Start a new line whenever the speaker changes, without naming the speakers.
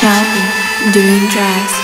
shouting, doing drugs.